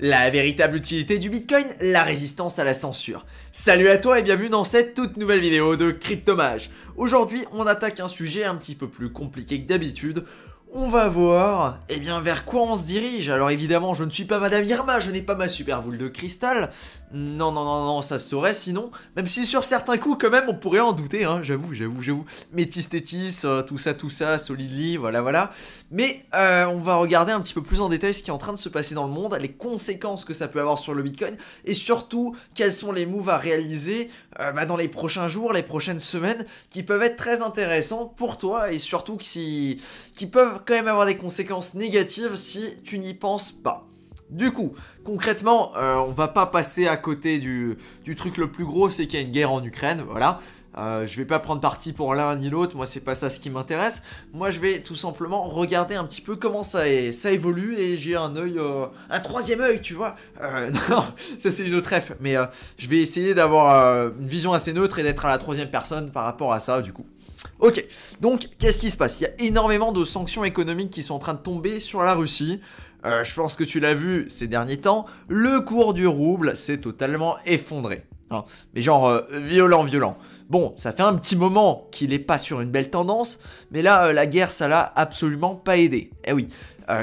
La véritable utilité du Bitcoin, la résistance à la censure. Salut à toi et bienvenue dans cette toute nouvelle vidéo de Cryptomage. Aujourd'hui, on attaque un sujet un petit peu plus compliqué que d'habitude on va voir, eh bien, vers quoi on se dirige. Alors évidemment, je ne suis pas Madame Irma, je n'ai pas ma super boule de cristal. Non, non, non, non, ça se saurait sinon. Même si sur certains coups, quand même, on pourrait en douter, hein, j'avoue, j'avoue, j'avoue. Métis Tétis, euh, tout ça, tout ça, Solidly, voilà, voilà. Mais euh, on va regarder un petit peu plus en détail ce qui est en train de se passer dans le monde, les conséquences que ça peut avoir sur le Bitcoin, et surtout, quels sont les moves à réaliser euh, bah, dans les prochains jours, les prochaines semaines, qui peuvent être très intéressants pour toi, et surtout qui, peuvent quand même avoir des conséquences négatives si tu n'y penses pas. Du coup, concrètement, euh, on va pas passer à côté du, truc le plus gros, c'est qu'il y a une guerre en Ukraine, voilà. Euh, je vais pas prendre parti pour l'un ni l'autre, moi c'est pas ça ce qui m'intéresse. Moi je vais tout simplement regarder un petit peu comment ça, évolue et j'ai un œil, euh, un troisième œil, tu vois. non, ça c'est une autre F, mais je vais essayer d'avoir une vision assez neutre et d'être à la troisième personne par rapport à ça du coup. Ok, donc qu'est-ce qui se passe? Il y a énormément de sanctions économiques qui sont en train de tomber sur la Russie. Euh, je pense que tu l'as vu ces derniers temps, le cours du rouble s'est totalement effondré. Hein. mais genre euh, violent, violent. Bon, ça fait un petit moment qu'il n'est pas sur une belle tendance, mais là, euh, la guerre, ça l'a absolument pas aidé. Eh oui,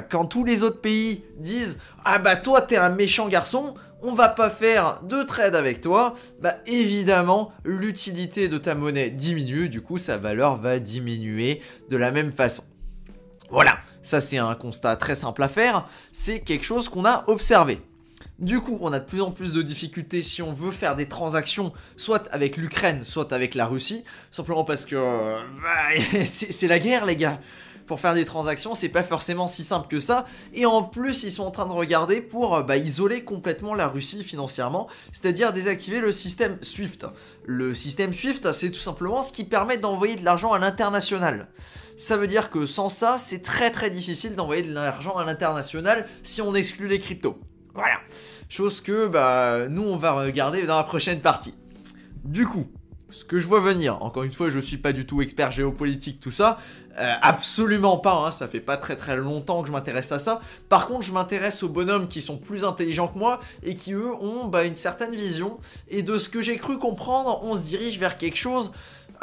quand tous les autres pays disent « Ah bah toi, t'es un méchant garçon », on va pas faire de trade avec toi, bah évidemment l'utilité de ta monnaie diminue, du coup sa valeur va diminuer de la même façon. Voilà, ça c'est un constat très simple à faire, c'est quelque chose qu'on a observé. Du coup, on a de plus en plus de difficultés si on veut faire des transactions, soit avec l'Ukraine, soit avec la Russie, simplement parce que euh, bah, c'est la guerre les gars pour faire des transactions, c'est pas forcément si simple que ça. Et en plus, ils sont en train de regarder pour euh, bah, isoler complètement la Russie financièrement, c'est-à-dire désactiver le système SWIFT. Le système SWIFT, c'est tout simplement ce qui permet d'envoyer de l'argent à l'international. Ça veut dire que sans ça, c'est très très difficile d'envoyer de l'argent à l'international si on exclut les cryptos. Voilà. Chose que bah, nous, on va regarder dans la prochaine partie. Du coup, ce que je vois venir, encore une fois, je suis pas du tout expert géopolitique, tout ça, euh, absolument pas, hein, ça fait pas très très longtemps que je m'intéresse à ça. Par contre, je m'intéresse aux bonhommes qui sont plus intelligents que moi et qui eux ont bah, une certaine vision. Et de ce que j'ai cru comprendre, on se dirige vers quelque chose.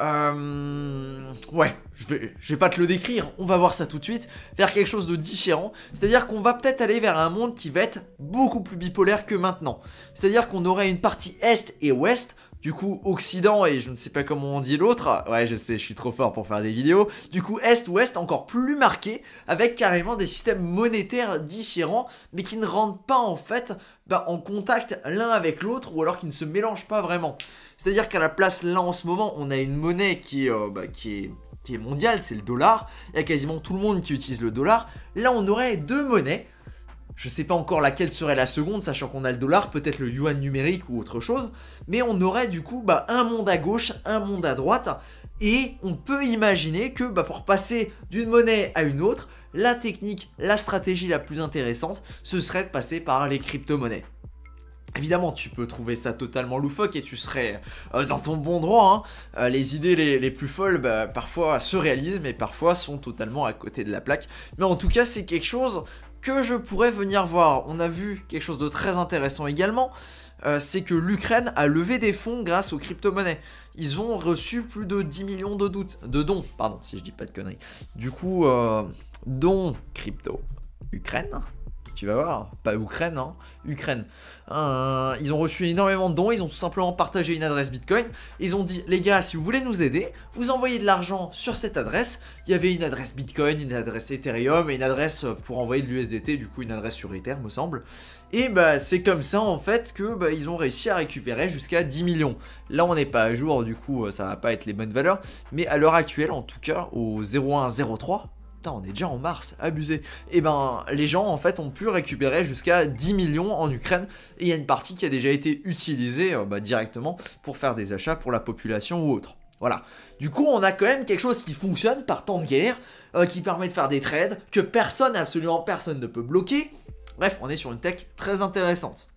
Euh... Ouais, je vais, je vais pas te le décrire, on va voir ça tout de suite, vers quelque chose de différent. C'est-à-dire qu'on va peut-être aller vers un monde qui va être beaucoup plus bipolaire que maintenant. C'est-à-dire qu'on aurait une partie Est et Ouest, du coup, Occident et je ne sais pas comment on dit l'autre. Ouais, je sais, je suis trop fort pour faire des vidéos. Du coup, Est-Ouest encore plus marqué, avec carrément des systèmes monétaires différents, mais qui ne rentrent pas en fait bah, en contact l'un avec l'autre, ou alors qui ne se mélangent pas vraiment. C'est-à-dire qu'à la place, là en ce moment, on a une monnaie qui, euh, bah, qui est qui est mondiale, c'est le dollar. Il y a quasiment tout le monde qui utilise le dollar. Là, on aurait deux monnaies je sais pas encore laquelle serait la seconde, sachant qu'on a le dollar, peut-être le yuan numérique ou autre chose. Mais on aurait du coup bah, un monde à gauche, un monde à droite. Et on peut imaginer que bah, pour passer d'une monnaie à une autre, la technique, la stratégie la plus intéressante, ce serait de passer par les crypto-monnaies. Évidemment, tu peux trouver ça totalement loufoque et tu serais euh, dans ton bon droit. Hein. Euh, les idées les, plus folles, bah, parfois se réalisent, mais parfois sont totalement à côté de la plaque. Mais en tout cas, c'est quelque chose que je pourrais venir voir. On a vu quelque chose de très intéressant également, euh, c'est que l'Ukraine a levé des fonds grâce aux crypto-monnaies. Ils ont reçu plus de 10 millions de, doutes, de dons, pardon, si je dis pas de conneries. Du coup, euh, dons crypto. Ukraine tu vas voir, pas Ukraine, hein, Ukraine. Euh, ils ont reçu énormément de dons, ils ont tout simplement partagé une adresse Bitcoin. Ils ont dit, les gars, si vous voulez nous aider, vous envoyez de l'argent sur cette adresse. Il y avait une adresse Bitcoin, une adresse Ethereum et une adresse pour envoyer de l'USDT, du coup une adresse sur Ether, me semble. Et bah c'est comme ça en fait que bah, ils ont réussi à récupérer jusqu'à 10 millions. Là on n'est pas à jour, du coup ça va pas être les bonnes valeurs, mais à l'heure actuelle en tout cas au 0103 Putain, on est déjà en mars, abusé. Et eh ben, les gens, en fait, ont pu récupérer jusqu'à 10 millions en Ukraine. Et il y a une partie qui a déjà été utilisée euh, bah, directement pour faire des achats pour la population ou autre. Voilà. Du coup, on a quand même quelque chose qui fonctionne par temps de guerre, euh, qui permet de faire des trades, que personne, absolument personne ne peut bloquer. Bref, on est sur une tech très intéressante.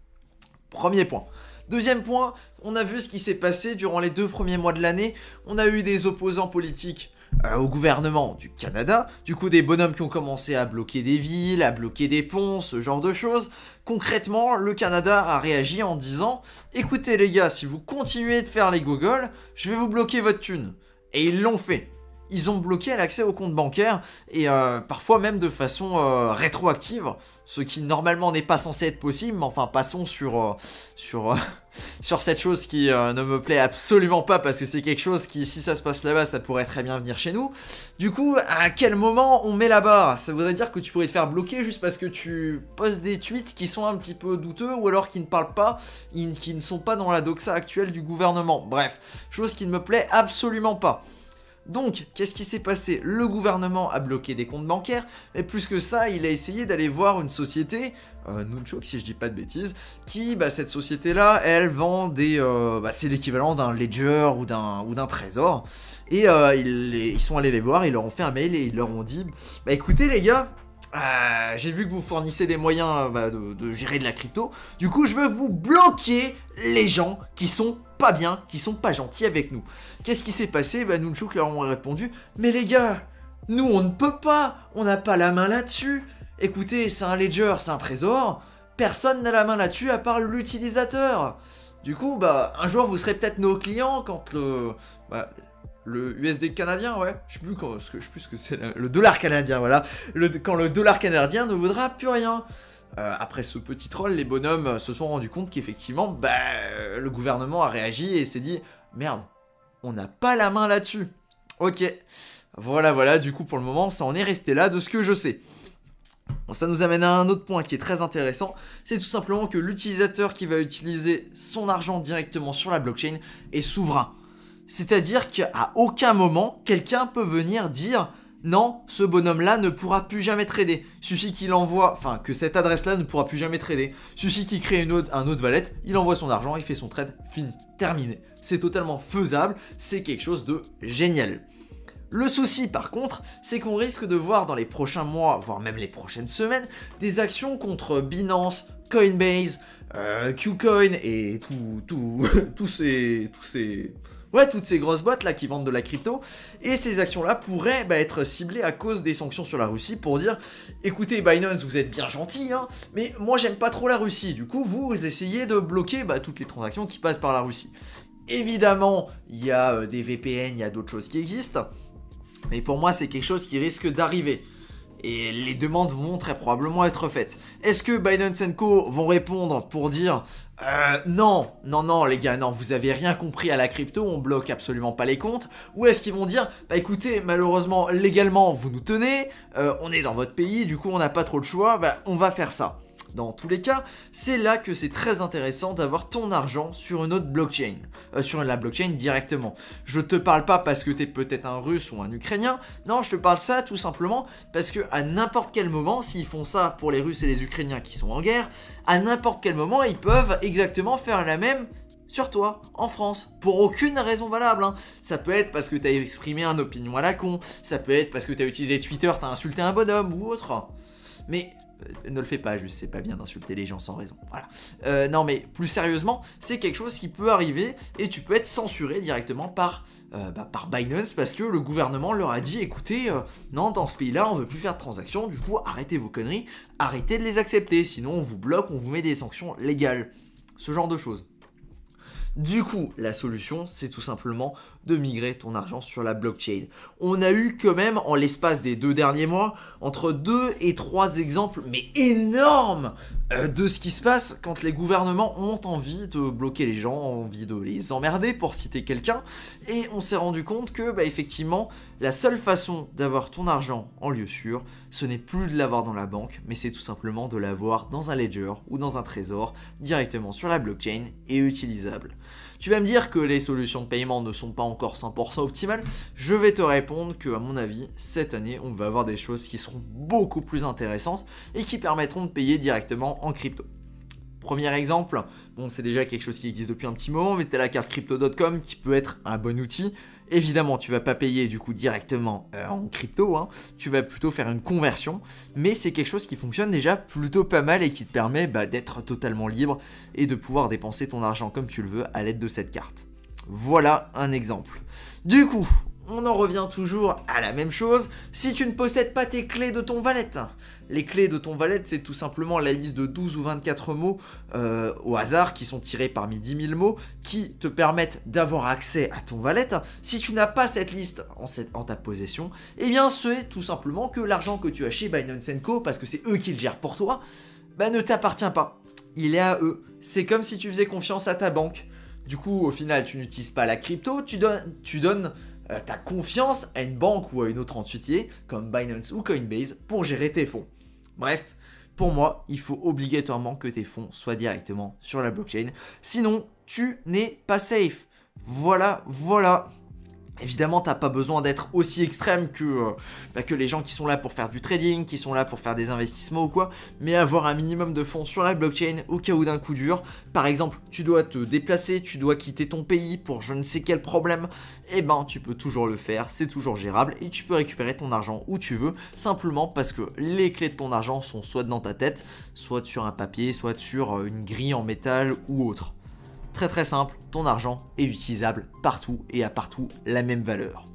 Premier point. Deuxième point, on a vu ce qui s'est passé durant les deux premiers mois de l'année. On a eu des opposants politiques euh, au gouvernement du Canada, du coup des bonhommes qui ont commencé à bloquer des villes, à bloquer des ponts, ce genre de choses. Concrètement, le Canada a réagi en disant écoutez les gars, si vous continuez de faire les gogoles, je vais vous bloquer votre thune. Et ils l'ont fait ils ont bloqué l'accès au compte bancaire et euh, parfois même de façon euh, rétroactive, ce qui normalement n'est pas censé être possible, mais enfin passons sur, euh, sur cette chose qui ne me plaît absolument pas parce que c'est quelque chose qui, si ça se passe là-bas, ça pourrait très bien venir chez nous. Du coup, à quel moment on met la barre Ça voudrait dire que tu pourrais te faire bloquer juste parce que tu postes des tweets qui sont un petit peu douteux ou alors qui ne parlent pas, qui ne sont pas dans la doxa actuelle du gouvernement. Bref, chose qui ne me plaît absolument pas. Donc, qu'est-ce qui s'est passé? Le gouvernement a bloqué des comptes bancaires, mais plus que ça, il a essayé d'aller voir une société, euh, si je dis pas de bêtises, qui, bah, cette société-là, elle vend des... Euh, bah, c'est l'équivalent d'un ledger ou d'un trésor. Et euh, ils, sont allés les voir, ils leur ont fait un mail et ils leur ont dit, bah écoutez les gars, euh, j'ai vu que vous fournissez des moyens de, de, gérer de la crypto. Du coup, je veux vous bloquer les gens qui sont pas bien, qui sont pas gentils avec nous. Qu'est-ce qui s'est passé? Bah Nunchuk leur ont répondu Mais les gars, nous on ne peut pas, on n'a pas la main là-dessus. Écoutez, c'est un ledger, c'est un trésor, personne n'a la main là-dessus à part l'utilisateur. Du coup, bah un jour vous serez peut-être nos clients quand le bah, le USD canadien, ouais, je sais plus, je sais ce que c'est, le dollar canadien, voilà, quand le dollar canadien ne vaudra plus rien. Euh, après ce petit troll, les bonhommes se sont rendus compte qu'effectivement, bah, le gouvernement a réagi et s'est dit merde, on n'a pas la main là-dessus. Ok, voilà, voilà, du coup pour le moment, ça en est resté là de ce que je sais. Bon, ça nous amène à un autre point qui est très intéressant, c'est tout simplement que l'utilisateur qui va utiliser son argent directement sur la blockchain est souverain. C'est-à-dire qu'à aucun moment, quelqu'un peut venir dire non, ce bonhomme-là ne pourra plus jamais trader. Suffit qu'il envoie, enfin, que cette adresse-là ne pourra plus jamais trader. Suffit qu'il crée une autre, un autre valet, il envoie son argent, il fait son trade, fini, terminé. C'est totalement faisable, c'est quelque chose de génial. Le souci par contre, c'est qu'on risque de voir dans les prochains mois, voire même les prochaines semaines, des actions contre Binance, Coinbase, euh, Qcoin et tout, tout, tous ces, tous ces, Ouais, toutes ces grosses boîtes là qui vendent de la crypto. Et ces actions-là pourraient bah, être ciblées à cause des sanctions sur la Russie pour dire écoutez, Binance, vous êtes bien gentil, hein, mais moi j'aime pas trop la Russie. Du coup, vous essayez de bloquer bah, toutes les transactions qui passent par la Russie. Évidemment, il y a euh, des VPN, il y a d'autres choses qui existent. Mais pour moi, c'est quelque chose qui risque d'arriver et les demandes vont très probablement être faites. Est-ce que Binance Co vont répondre pour dire euh, non, non, non, les gars, non, vous avez rien compris à la crypto, on bloque absolument pas les comptes. Ou est-ce qu'ils vont dire, bah écoutez, malheureusement, légalement, vous nous tenez, euh, on est dans votre pays, du coup, on n'a pas trop de choix, bah on va faire ça. Dans tous les cas, c'est là que c'est très intéressant d'avoir ton argent sur une autre blockchain, euh, sur la blockchain directement. Je te parle pas parce que tu es peut-être un russe ou un ukrainien, non, je te parle ça tout simplement parce que à n'importe quel moment, s'ils font ça pour les russes et les ukrainiens qui sont en guerre, à n'importe quel moment, ils peuvent exactement faire la même sur toi, en France, pour aucune raison valable. Hein. Ça peut être parce que tu as exprimé un opinion à la con, ça peut être parce que tu as utilisé Twitter, tu as insulté un bonhomme ou autre. Mais euh, ne le fais pas, je sais pas bien d'insulter les gens sans raison. Voilà. Euh, non, mais plus sérieusement, c'est quelque chose qui peut arriver et tu peux être censuré directement par, euh, bah, par Binance parce que le gouvernement leur a dit écoutez, non, dans ce pays-là, on veut plus faire de transactions, du coup, arrêtez vos conneries, arrêtez de les accepter, sinon on vous bloque, on vous met des sanctions légales. Ce genre de choses. Du coup, la solution, c'est tout simplement de migrer ton argent sur la blockchain. On a eu quand même, en l'espace des deux derniers mois, entre deux et trois exemples, mais énormes, euh, de ce qui se passe quand les gouvernements ont envie de bloquer les gens, ont envie de les emmerder, pour citer quelqu'un. Et on s'est rendu compte que, bah, effectivement, la seule façon d'avoir ton argent en lieu sûr, ce n'est plus de l'avoir dans la banque, mais c'est tout simplement de l'avoir dans un ledger ou dans un trésor, directement sur la blockchain et utilisable. Tu vas me dire que les solutions de paiement ne sont pas encore 100% optimales. Je vais te répondre que, à mon avis, cette année, on va avoir des choses qui seront beaucoup plus intéressantes et qui permettront de payer directement en crypto. Premier exemple, bon c'est déjà quelque chose qui existe depuis un petit moment, mais c'était la carte crypto.com qui peut être un bon outil. Évidemment, tu vas pas payer du coup directement euh, en crypto, hein. tu vas plutôt faire une conversion, mais c'est quelque chose qui fonctionne déjà plutôt pas mal et qui te permet bah, d'être totalement libre et de pouvoir dépenser ton argent comme tu le veux à l'aide de cette carte. Voilà un exemple. Du coup, on en revient toujours à la même chose, si tu ne possèdes pas tes clés de ton valet. Les clés de ton valet, c'est tout simplement la liste de 12 ou 24 mots euh, au hasard qui sont tirés parmi 10 000 mots qui te permettent d'avoir accès à ton valet. Si tu n'as pas cette liste en, ta possession, eh bien c'est tout simplement que l'argent que tu as chez Binance Co, parce que c'est eux qui le gèrent pour toi, bah, ne t'appartient pas. Il est à eux. C'est comme si tu faisais confiance à ta banque. Du coup, au final, tu n'utilises pas la crypto, tu, tu donnes euh, ta confiance à une banque ou à une autre entité, comme Binance ou Coinbase, pour gérer tes fonds. Bref, pour moi, il faut obligatoirement que tes fonds soient directement sur la blockchain. Sinon, tu n'es pas safe. Voilà, voilà. Évidemment, t'as pas besoin d'être aussi extrême que, euh, bah, que les gens qui sont là pour faire du trading, qui sont là pour faire des investissements ou quoi, mais avoir un minimum de fonds sur la blockchain au cas où d'un coup dur. Par exemple, tu dois te déplacer, tu dois quitter ton pays pour je ne sais quel problème, et eh ben tu peux toujours le faire, c'est toujours gérable et tu peux récupérer ton argent où tu veux, simplement parce que les clés de ton argent sont soit dans ta tête, soit sur un papier, soit sur euh, une grille en métal ou autre. Très très simple, ton argent est utilisable partout et à partout la même valeur.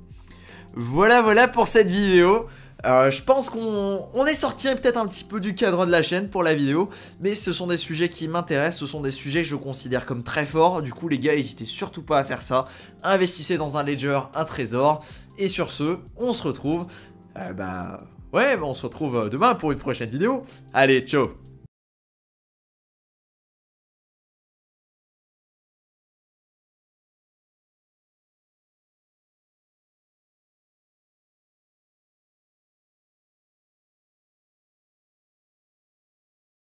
Voilà voilà pour cette vidéo. Euh, je pense qu'on est sorti peut-être un petit peu du cadre de la chaîne pour la vidéo, mais ce sont des sujets qui m'intéressent, ce sont des sujets que je considère comme très forts, du coup les gars n'hésitez surtout pas à faire ça, investissez dans un ledger, un trésor, et sur ce, on se retrouve, euh, bah ouais, on se retrouve demain pour une prochaine vidéo, allez, ciao